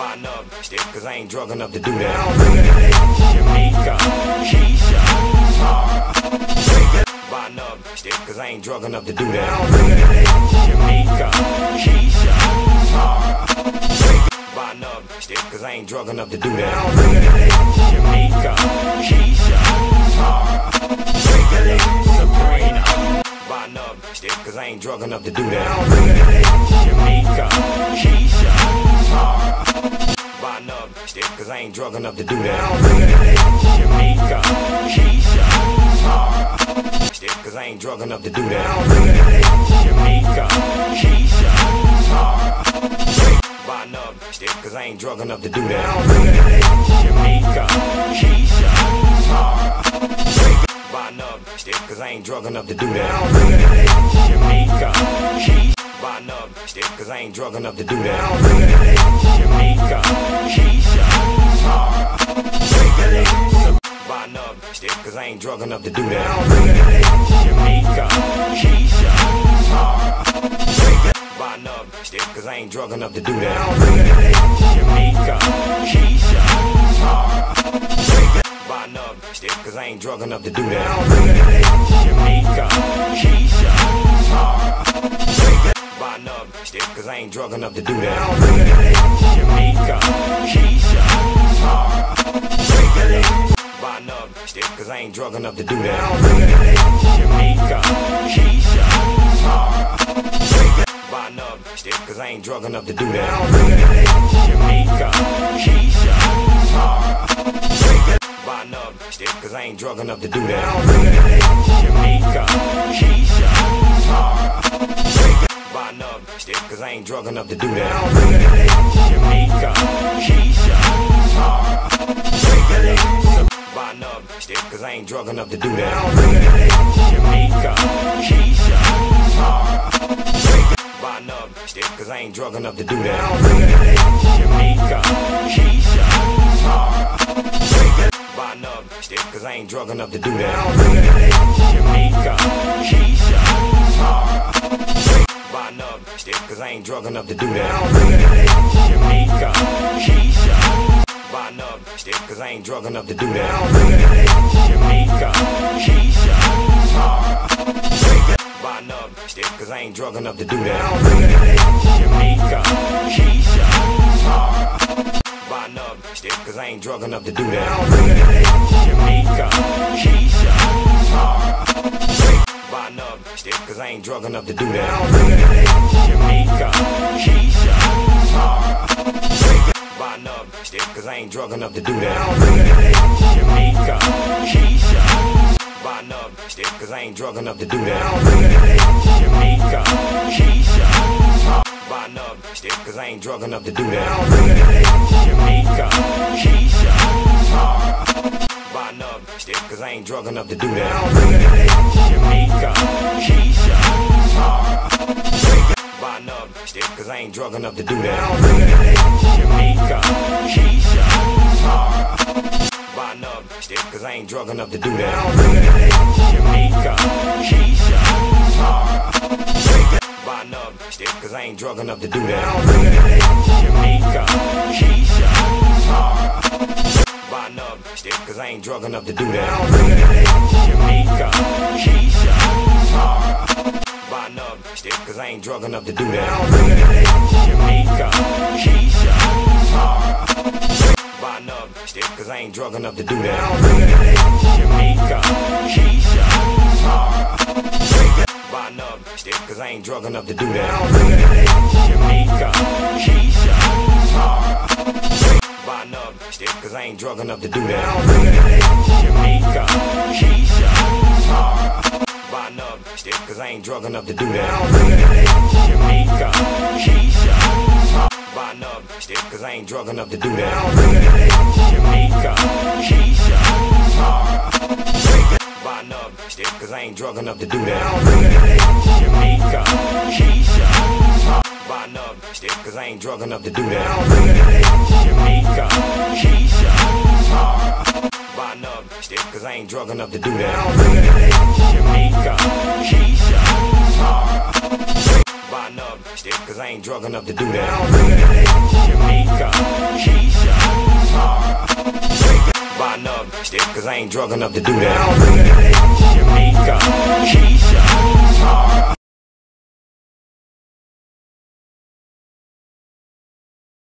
Another stick, cause I ain't drunk enough to do that. Keisha, Tara. Buy another stick, cause I ain't drunk enough to do that. Keisha, Tara. Stick, cause I ain't drunk enough to do that. Shamika, Keisha, Tara. Cause I ain't drunk enough to do that. Keisha, cause I ain't drunk enough to do that. Shamika, Keisha, Tara. Cause I ain't drunk enough to do that. Shamika, Keisha, Tara. Another stick, cause I ain't drunk enough to do that. Shamika, Keisha, Tara. Another stick, cause I ain't drunk enough to do that. Shamika, Keisha. Cause I ain't drunk enough to do that. Shamika, cause I ain't drunk enough to do that. Shamika, Keisha, Tara. Buy another stick, cause I ain't drunk enough to do that. Shamika, Keisha, Tara. Buy another stick, cause I ain't drunk enough to do that. Shamika, Keisha, Tara. Buy another stick, cause I ain't drunk enough to do that. Shamika, Keisha, Tara. Buy another stick, cause I ain't drunk enough to do that. Shamika, Keisha, Tara. Buy another stick, cause I ain't drunk enough to do that. Shamika, Keisha, Tara. Buy another stick, cause I ain't drunk enough to do that. Shamika, Keisha, Tara. Buy another stick, cause I ain't drunk enough to do that. Shamika, Keisha, Tara. Cause I ain't drunk enough to do that. Shamika, Keisha, stick, cause I ain't enough to do that. Shamika, Keisha, stick, cause I ain't enough to do that. Shamika, Keisha, stick, cause I ain't enough to do that. Shamika, Keisha. Buy another stick, cause I ain't drunk enough to do that. Shamika, Keisha, Tara. Buy another stick, cause I ain't drunk enough to do that. Shamika, Keisha, Tara. Buy another stick, cause I ain't drunk enough to do that. Shamika, Keisha, Tara. Buy another stick, cause I ain't drunk enough to do that. Shamika, to do that. Cause I ain't drunk enough to do that. Buy another stick, cause I ain't drunk enough to do that. Buy another stick, cause I ain't drunk enough to do that. Another stick, cause I ain't drunk enough to do that. Shamika, Keisha. Buy another stick, cause I ain't drunk enough to do that. Shamika, Keisha. Buy another stick, cause I ain't drunk enough to do that. Shamika, Keisha. Buy another stick, cause I ain't drunk enough to do that. Shamika, Keisha. Buy another stick, cause I ain't drunk enough to do that. Shamika, Keisha. Buy another stick, cause I ain't drunk enough to do that. Shamika, Keisha. Buy another stick, cause I ain't drunk enough to do that. Shamika, Keisha. Buy another stick, cause I ain't drunk enough to do that. Shamika, Keisha. Buy another stick, cause I ain't drunk enough to do that. Shamika, Keisha. Another stick, cause I ain't drunk enough to do that. Shamika, Keisha. Stick, cause I ain't drunk enough to do that. Shamika, Keisha. Cause I ain't drunk enough to do that. ain't drug enough to do that. By nub, stick, cause I ain't drug enough to do that. By nub, stick, cause I ain't drug enough to do that. Shamika, Keisha, Tara.